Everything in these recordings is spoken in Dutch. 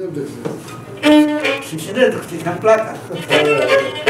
Si se ne dok plaka. γι'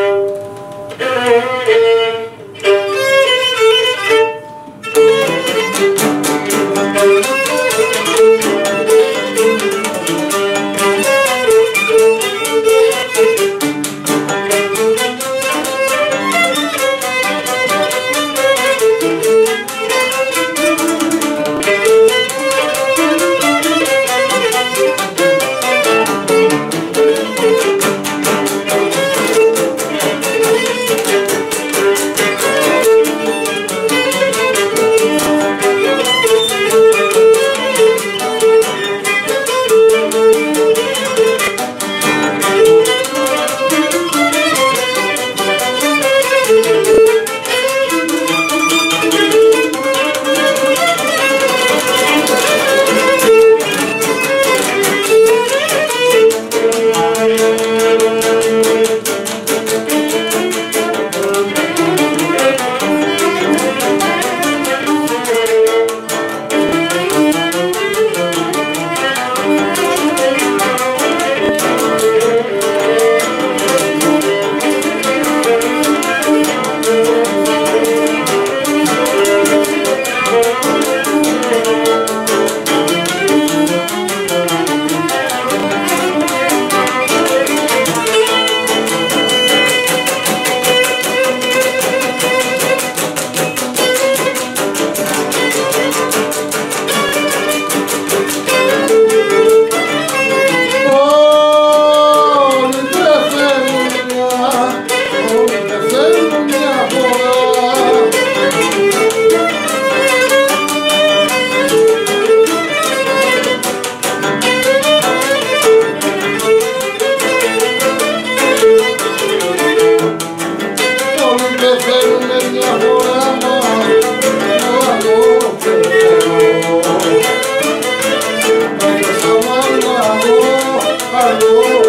trabalhou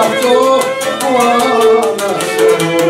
αυτό που αναστερώ